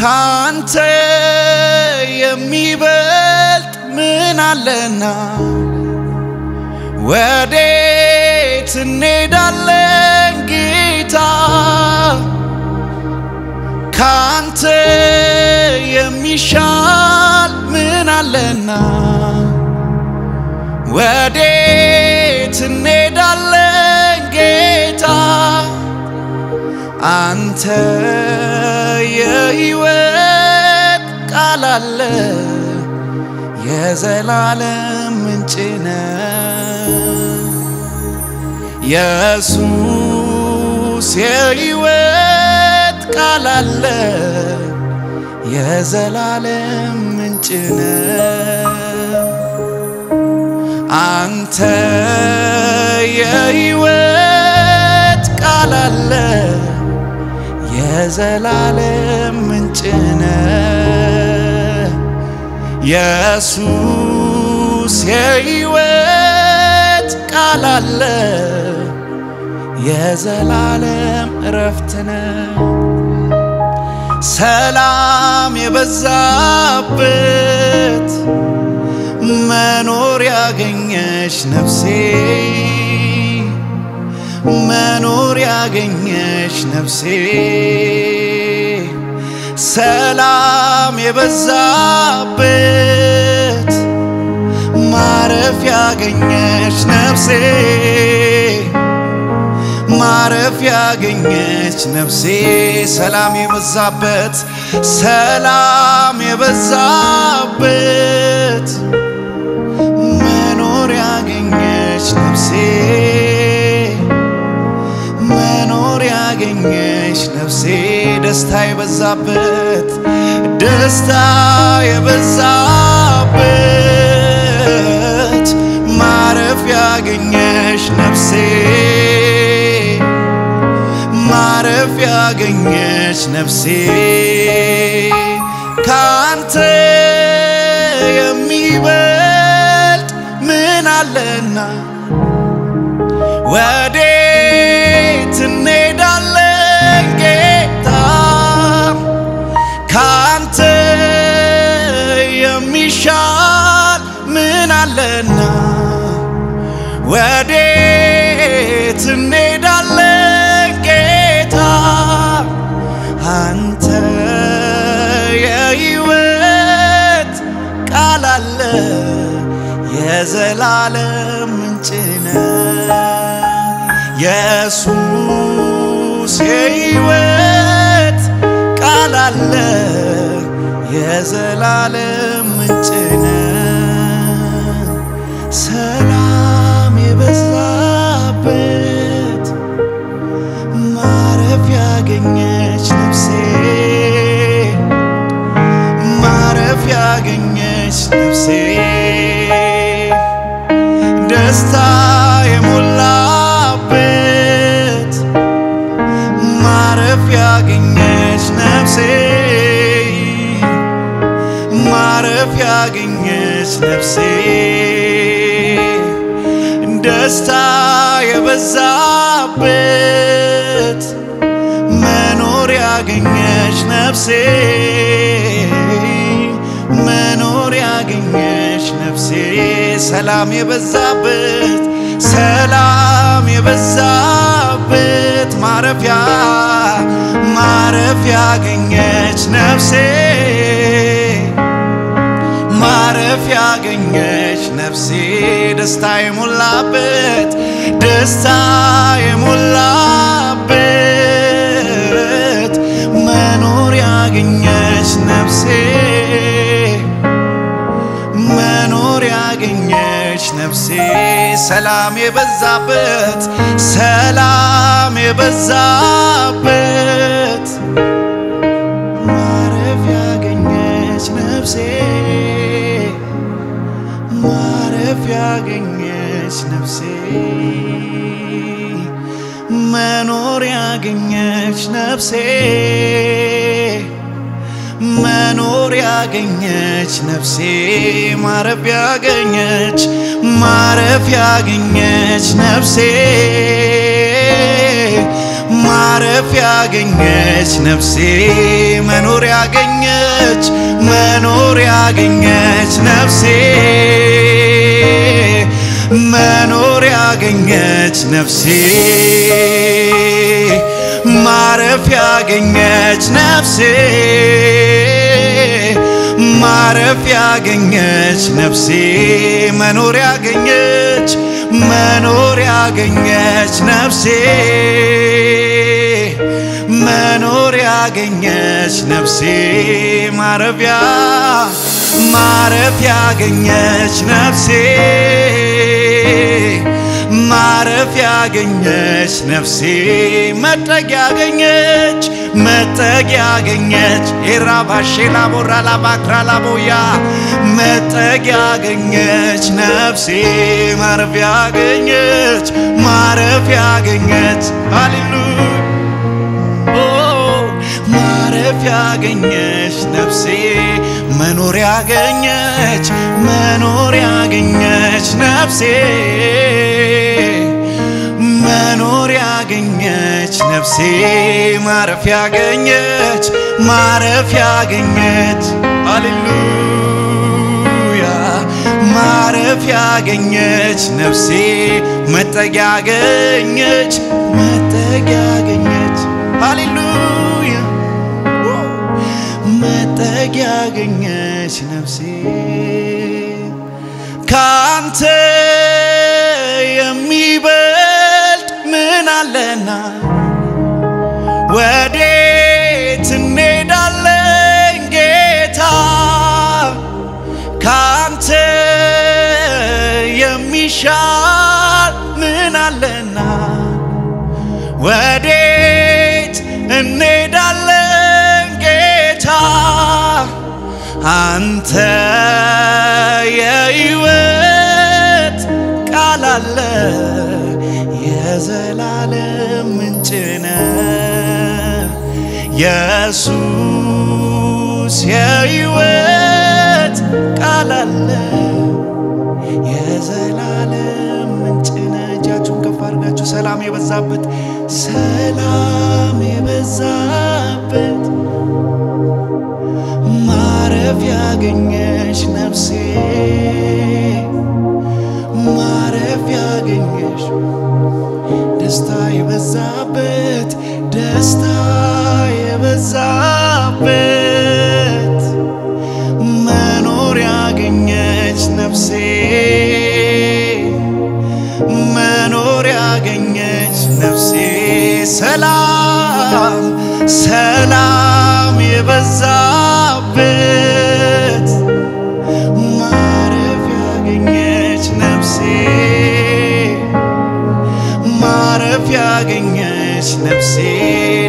ካንተ የሚበልጥ ምን አለና? ወዴት እንሄዳለን ጌታ? ካንተ የሚሻል ምን አለና? ወዴት እንሄዳለን አንተ የሕይወት ቃል አለ የዘላለም ምንጭ ኢየሱስ የሕይወት ቃል አለ የዘላለም ምንጭ አንተ የሕይወት ቃል አለ የዘላለም ምንጭ ኢየሱስ የሕይወት ቃል አለ። የዘላለም እረፍት ሰላም የበዛበት መኖር ያገኘሽ ነፍሴ መኖር ያገኘሽ ነፍሴ። ሰላም የበዛበት ማረፍ ያገኘሽ ነፍሴ። ማረፍ ያገኘች ነፍሴ። ሰላም የበዛበት ሰላም የበዛበት መኖር ያገኘች ነፍሴ ያገኘች ነፍሴ ደስታ የበዛበት ደስታ የበዛበት ማረፍ ያገኘች ነፍሴ ማረፍ ያገኘች ነፍሴ ካንተ የሚበልጥ ምን አለና? ወዴት የዘላለም ምንጭ ኢየሱስ የሕይወት ቃል አለ። የዘላለም ምንጭ ሰላም የበዛበት ማረፍ ያገኘች ነፍሴ። ማረፍ ያገኘች ነፍሴ ደስታ የሞላበት ማረፍ ያገኘች ነፍሴ። ማረፍ ያገኘች ነፍሴ። ደስታ የበዛበት መኖር ያገኘች ነፍሴ ሰላም የበዛበት ሰላም የበዛበት ማረፊያ ማረፍ ያገኘች ነፍሴ። ማረፍ ያገኘች ነፍሴ። ደስታ የሞላበት ደስታ የሞላበት መኖር ያገኘች ነፍሴ ነፍሴ ሰላም የበዛበት ሰላም የበዛበት። ማረፍ ያገኘች ነፍሴ ማረፍ ያገኘች ነፍሴ። መኖር ያገኘች ነፍሴ መኖር ያገኘች ነፍሴ ማረፍ ያገኘች ማረፍ ያገኘች ነፍሴ ማረፍ ያገኘች ነፍሴ መኖር ያገኘች መኖር ያገኘች ነፍሴ መኖር ያገኘች ነፍሴ ማረፍ ያገኘች ነፍሴ ማረፍ ያገኘች ነፍሴ መኖር ያገኘች መኖር ያገኘች ነፍሴ መኖር ያገኘች ነፍሴ ማረፊያ ማረፍ ያገኘች ነፍሴ ማረፍ ያገኘች ነፍሴ መጠጊያ ያገኘች መጠጊያ ያገኘች ኤራባሼ ላቦራ ላባክራ ላቦያ መጠጊያ ያገኘች ነፍሴ ማረፍ ያገኘች ማረፍ ያገኘች ሃሌሉያ! ማረፍ ያገኘች ነፍሴ መኖር ያገኘች መኖር ያገኘች ነፍሴ። መኖር ያገኘች ነፍሴ ማረፍ ያገኘች ማረፍ ያገኘች። ሃሌሉያ! ማረፍ ያገኘች ነፍሴ መጠጊያ ያገኘች መጠጊያ ያገኘች። ሃሌሉያ ያገኘች ነፍሴ ካንተ አንተ የሕይወት ቃል አለ የዘላለም ምንጭነ ኢየሱስ የሕይወት ቃል አለ የዘላለም ምንጭነ እጃችሁን ከፍ አድርጋችሁ ሰላም የበዛበት ሰላም የበዛበት ያገኘሽ ነፍሴ ማረፍ ያገኘሽ። ደስታ የበዛበት ደስታ የበዛበት መኖር ያገኘች ነፍሴ መኖር ያገኘች ነፍሴ። ሰላም ሰላም ነፍሴ ማረፍ ያገኘች ነፍሴ።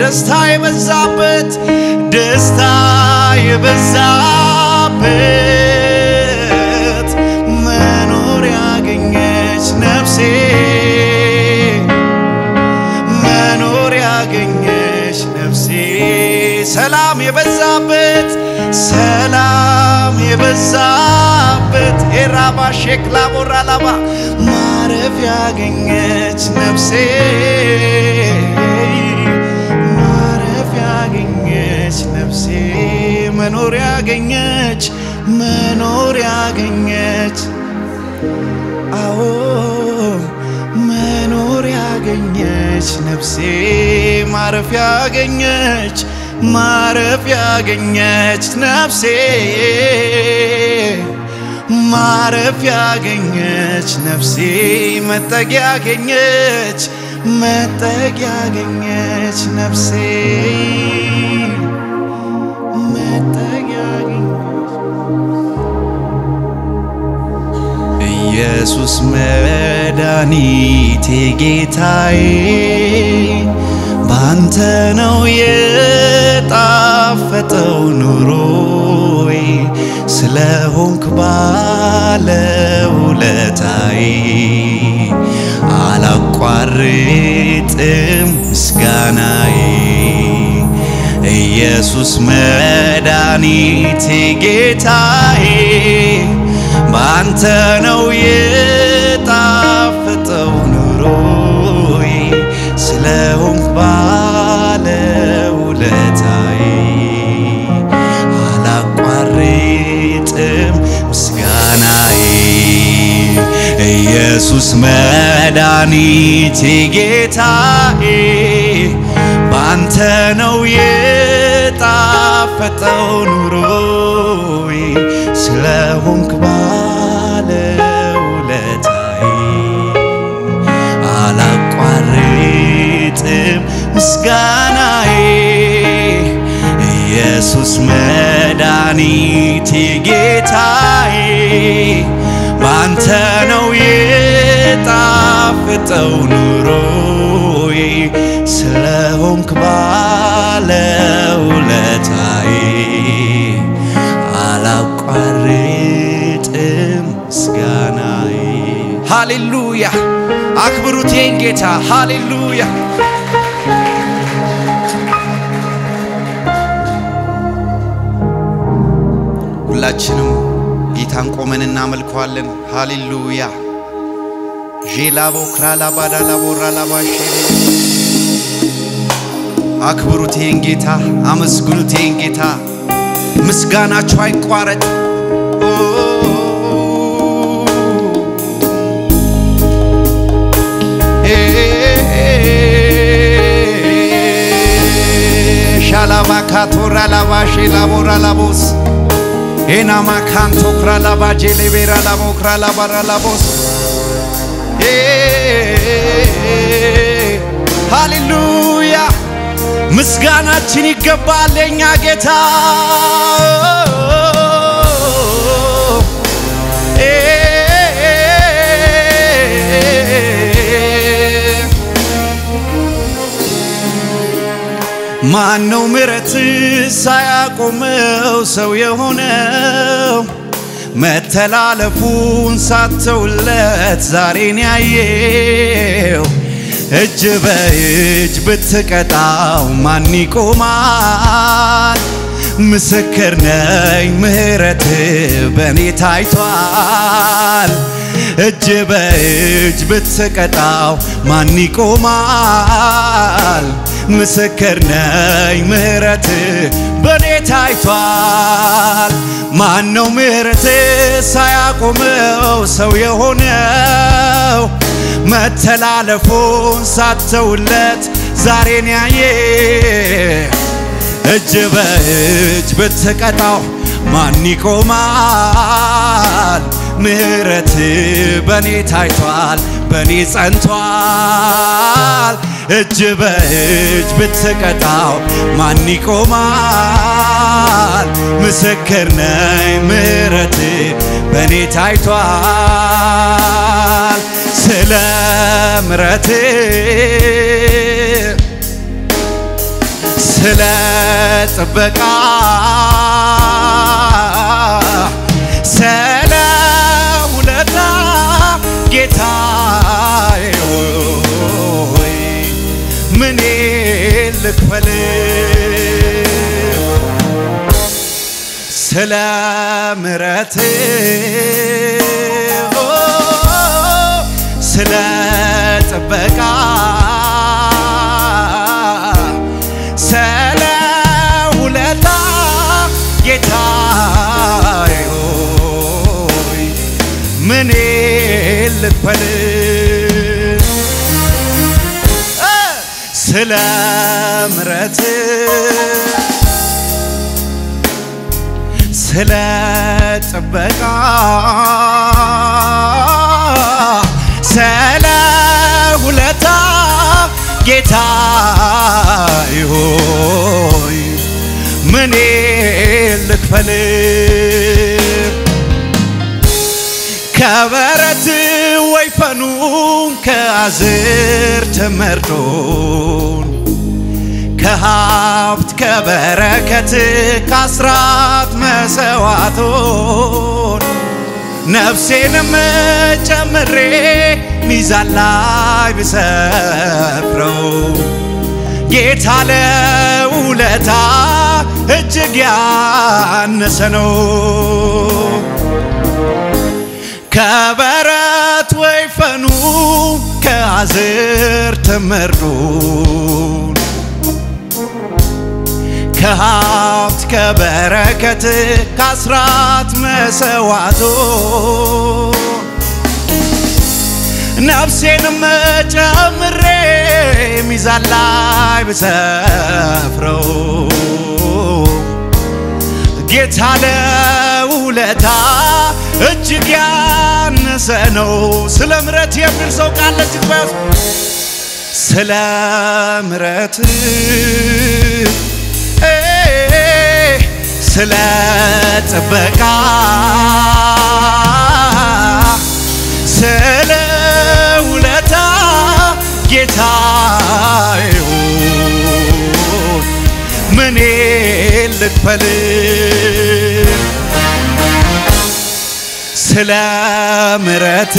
ደስታ የበዛበት ደስታ የበዛበት መኖር ያገኘች ነፍሴ። መኖር ያገኘች ነፍሴ። ሰላም የበዛበት ሰላም የበዛበት ኤራባ ሼክላ ቦራ ላባ ማረፍ ያገኘች ነፍሴ። ማረፍ ያገኘች ነፍሴ። መኖር ያገኘች መኖር ያገኘች አዎ መኖር ያገኘች ነፍሴ። ማረፍ ያገኘች ማረፍ ያገኘች ነፍሴ ማረፍ ያገኘች ነፍሴ መጠጊያ ያገኘች መጠጊያ ያገኘች ነፍሴ መጠጊያ ያገኘች ኢየሱስ መድኃኒቴ ጌታዬ ባንተ ነው የጣፈጠው ኑሮዬ። ስለሆንክ ባለውለታዬ አላቋርጥም ምስጋናዬ። ኢየሱስ መድኃኒቴ ጌታዬ ባንተ ነው የጣፈጠው አለውም ባለ ውለታይ አላቋርጥም ምስጋናዬ። ኢየሱስ መድኃኒቴ ጌታዬ ባንተ ነው የጣፈጠው ኑሮዬ። ስለሆንክ ባ ምስጋናዬ ኢየሱስ መድኃኒቴ ጌታዬ ባንተ ነው የጣፈጠው ኑሮዬ ስለሆንክ ባለውለታዬ አላቋርጥም ምስጋናዬ። ሃሌሉያ! አክብሩት ይህን ጌታ ሃሌሉያ! ሁላችንም ጌታን ቆመን እናመልከዋለን። ሃሌሉያ ዤላቦ ክራላባዳ ላቦራ ላባሼ አክብሩት ይህን ጌታ፣ አመስግኑት ይህን ጌታ። ምስጋናችሁ አይቋረጥ። ሻላባ ካቶራ ላባሼ ላቦራ ላቦስ ኤናማ ካንቶ ክራ ላባጄ ሌቤራ ላቦ ክራ ላባራ ላቦስ ሃሌሉያ ምስጋናችን ይገባል የኛ ጌታ። ማን ነው ምረት ሳያቆመው ሰው የሆነው መተላለፉን ሳተውለት ዛሬን ያየው እጅ በእጅ ብትቀጣው ማን ይቆማል? ምስክር ነኝ ምሕረት በእኔ ታይቷል። እጅ በእጅ ብትቀጣው ማን ይቆማል? ምስክር ነኝ ምሕረት በእኔ ታይቷል። ማን ነው ምሕረት ሳያቆመው ሰው የሆነው መተላለፉን ሳተውለት ዛሬን ያየ እጅ በእጅ ብትቀጣው ማን ይቆማል? ምሕረት በእኔ ታይቷል፣ በእኔ ጸንቷል። እጅ በእጅ ብትቀጣው ማን ይቆማል? ምስክር ነኝ ምሕረት በእኔ ታይቷል። ስለ ምሕረት ስለ ጥበቃ ስለ ምሕረት ስለ ጥበቃ ስለ ውለታ ጌታዬ ሆይ ምን ልክፈል? ስለ ምሕረት ስለ ጥበቃ ስለ ውለታ ጌታዬ ሆይ ምን ልክፈል? ከበረት ወይፈኑን ከአዝርት መርዶን ከሀብት ከበረከት ከአስራት መሰዋቶን ነፍሴንም ጨምሬ ሚዛን ላይ ብሰፍረው ጌታ ለውለታ እጅግ ያነሰ ነው። ከበረት ወይፈኑ ከአዝርት መርዶን ከሀብት ከበረከት ከአስራት መሰዋቶ ነፍሴንም ጨምሬ ሚዛን ላይ ብሰፍረው ጌታ ለውለታ እጅግ ያነሰ ነው። ስለ ምረት የሚል ሰው ቃል ስለ ምረት ስለ ጥበቃ ስለ ውለታ ጌታዬ ምኔ ልክፈል ስለ ምረት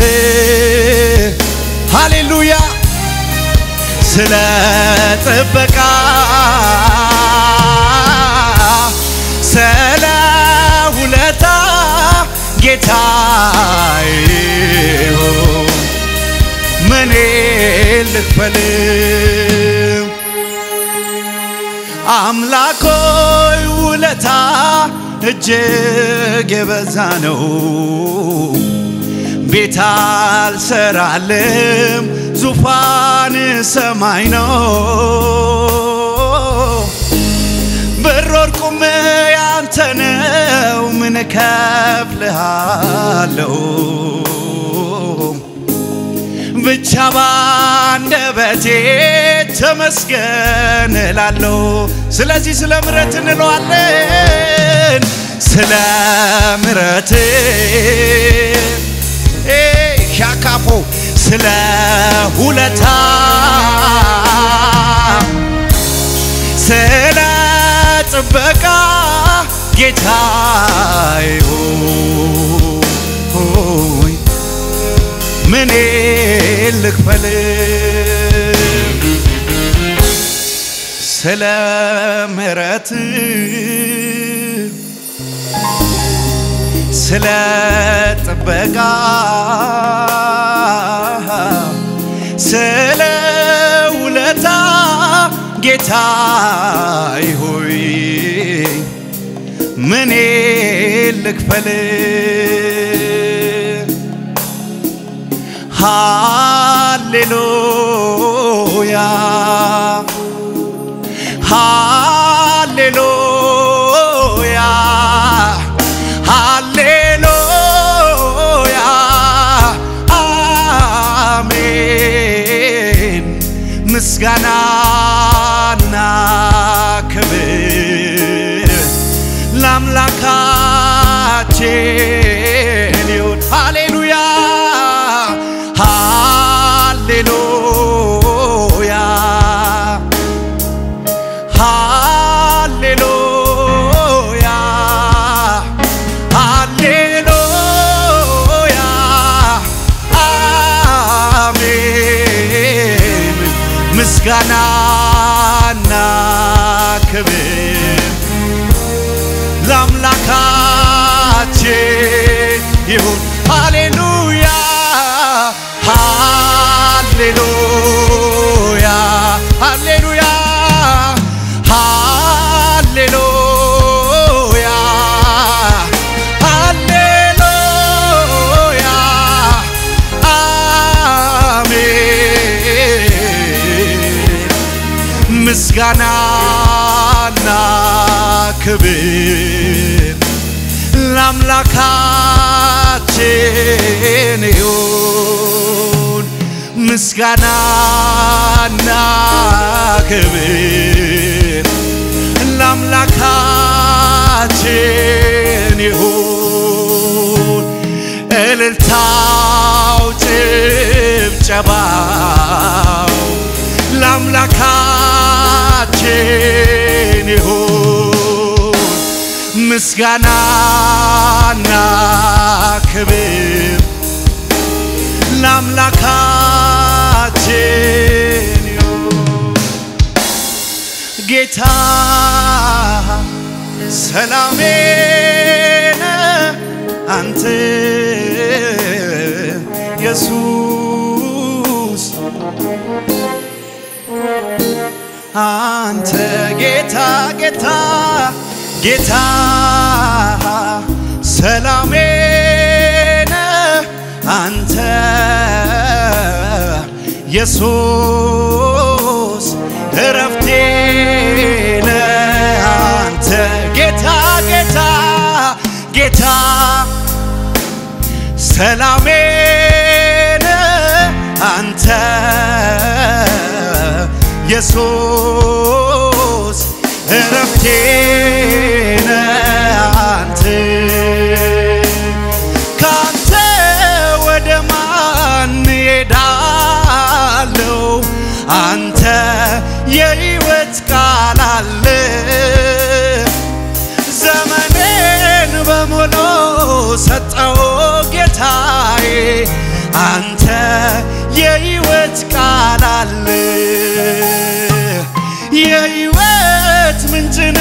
ሃሌሉያ። ስለ ጥበቃ ስለ ውለታ ጌታዬ ምኔ ልክፈል አምላኮይ ውለታ እጅግ የበዛ ነው። ቤት አልሰራልም ዙፋን ሰማይ ነው። ብር ወርቁም ያንተ ነው፣ ምን እከፍልሃለሁ? ብቻ ባንደበቴ ተመስገን እላለሁ። ስለዚህ ስለ ምረት እንለዋለን፣ ስለ ምረት ሻካፖ ስለ ሁለታ ስለ ጥበቃ ጌታዬ ሆይ ምኔ ልክፈል ስለ ምረት ስለ ጥበቃ ስለ ውለታ ጌታዬ ሆይ ምኔ ልክፈል ሃሌሉያ ሃሌሉያ ምስጋናና ክብር ለአምላካችን ይሁን። ሃሌሉያ ሃሌሉያ ሃሌሉያ ምስጋናና ክብር ለአምላካችን ይሁን። ምስጋናና ክብር ለአምላካችን ይሁን። እልልታው ጭብጨባው ለአምላካችን ይሁን። ምስጋናና ክብር ለአምላካችን ጌታ ሰላሜን አንተ ኢየሱስ አንተ ጌታ ጌታ ጌታ ሰላሜን አንተ ኢየሱስ እረፍቴ አንተ ጌታ ጌታ ጌታ ሰላሜ አንተ ኢየሱስ እረፍቴ አንተ ካንተ ወደ ማን ሄዳለሁ? አንተ የሕይወት ቃል አለ ዘመኔን በሙሉ ሰጠው ጌታዬ አንተ የሕይወት የሕይወት ምንጭነ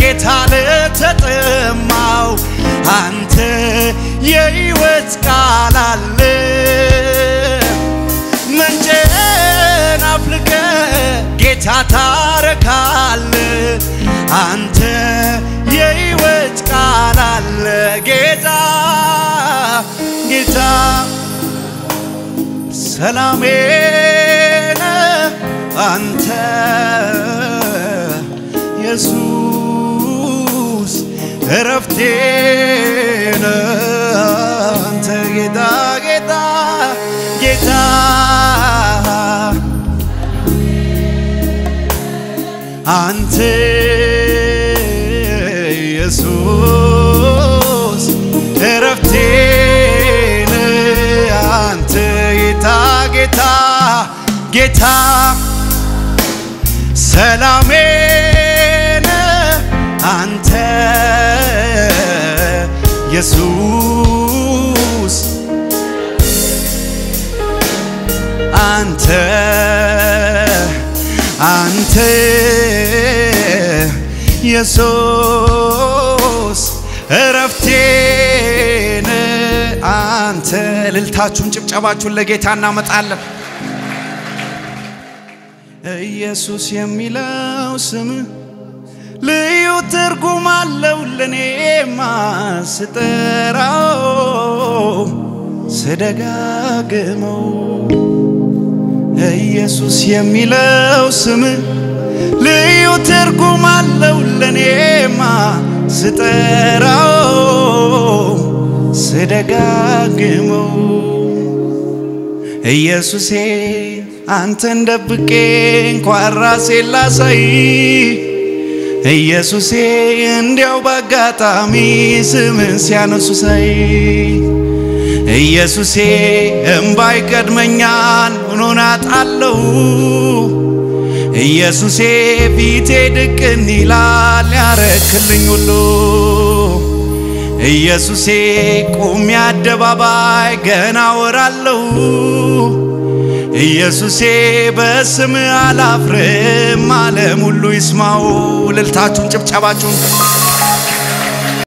ጌታ ለተጠማው አንተ የሕይወት ቃል አለ። ምንጭን አፍልቀ ጌታ ታረካለ። አንተ የሕይወት ቃል አለ። ጌታ ጌታ ሰላሜ አንተ ኢየሱስ እረፍቴ አንተ ጌታ ጌታ ጌታ። አንተ ኢየሱስ እረፍቴ አንተ ጌታ ጌታ ጌታ። ሰላሜ ኢየሱስ አንተ አንተ ኢየሱስ እረፍቴ ነህ አንተ እልልታችሁን ጭብጨባችሁን ለጌታ እናመጣለን። ኢየሱስ የሚለው ስም ልዩ ትርጉም አለው ለኔማ ስጠራው ስደጋግመው ኢየሱስ የሚለው ስም ልዩ ትርጉም አለው ለኔማ ስጠራው ስደጋግመው ኢየሱሴ አንተን ደብቄ እንኳን ራሴን ላሳይ ኢየሱሴ እንዲያው በአጋጣሚ ስምን ሲያነሱ ሳይ ኢየሱሴ እምባይ ቀድመኛል ሆኖን አጣለሁ። ኢየሱሴ ፊቴ ድቅን ይላል ያረክልኝ ሁሉ። ኢየሱሴ ቁሜ አደባባይ ገና ወራለሁ ኢየሱሴ በስም አላፍርም ዓለም ሁሉ ይስማው። እልልታችሁን ጭብጨባችሁን